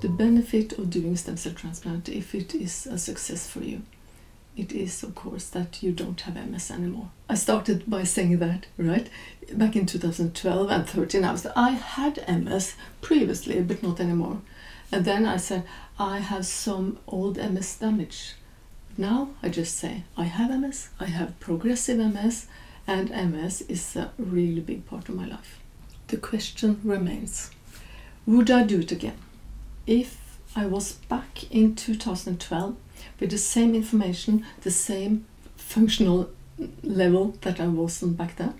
the benefit of doing stem cell transplant, if it is a success for you, it is of course that you don't have MS anymore. I started by saying that, right? Back in 2012 and 13, I was I had MS previously, but not anymore. And then I said I have some old MS damage. Now I just say I have MS, I have progressive MS, and MS is a really big part of my life. The question remains would I do it again? If I was back in 2012 with the same information, the same functional level that I was on back then,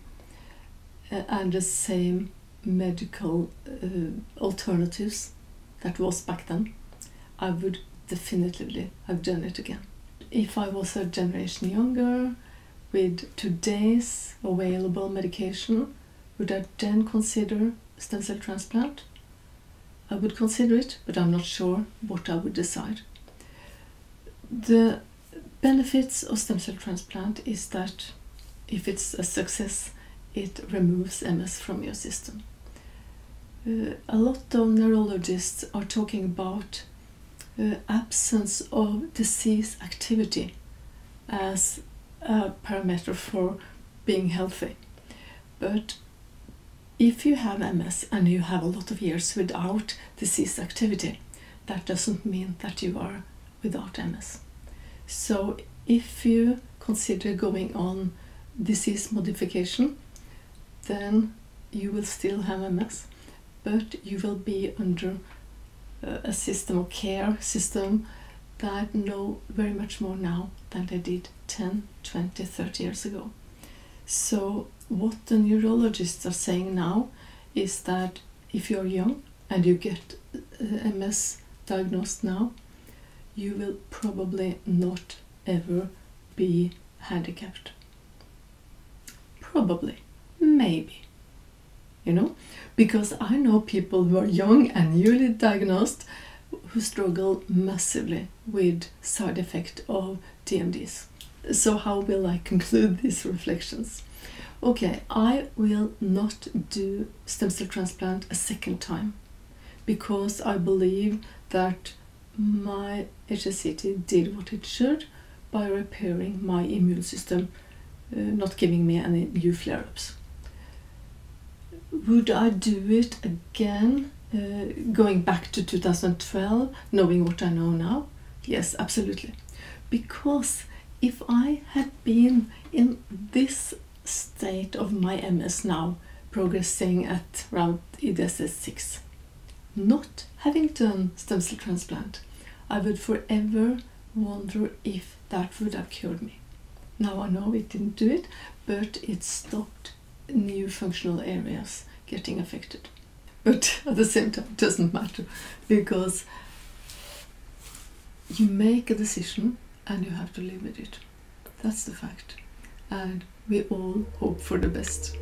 uh, and the same medical uh, alternatives that was back then, I would definitively have done it again. If I was a generation younger, with today's available medication, would I then consider stem cell transplant? I would consider it, but I'm not sure what I would decide. The benefits of stem cell transplant is that if it's a success, it removes MS from your system. Uh, a lot of neurologists are talking about uh, absence of disease activity as a parameter for being healthy. But if you have MS and you have a lot of years without disease activity, that doesn't mean that you are without MS. So if you consider going on disease modification, then you will still have MS, but you will be under uh, a system of care system that know very much more now than they did 10, 20, 30 years ago. So what the neurologists are saying now is that if you're young and you get uh, MS diagnosed now, you will probably not ever be handicapped. Probably, maybe, you know, because I know people who are young and newly diagnosed who struggle massively with side effect of DMDs. So how will I conclude these reflections? okay, I will not do stem cell transplant a second time because I believe that my HSCT did what it should by repairing my immune system, uh, not giving me any new flare ups. Would I do it again, uh, going back to 2012, knowing what I know now? Yes, absolutely. Because if I had been in this state of my MS now, progressing at around EDSS 6. Not having done stem cell transplant, I would forever wonder if that would have cured me. Now I know it didn't do it, but it stopped new functional areas getting affected. But at the same time, it doesn't matter because you make a decision and you have to live with it. That's the fact. And we all hope for the best.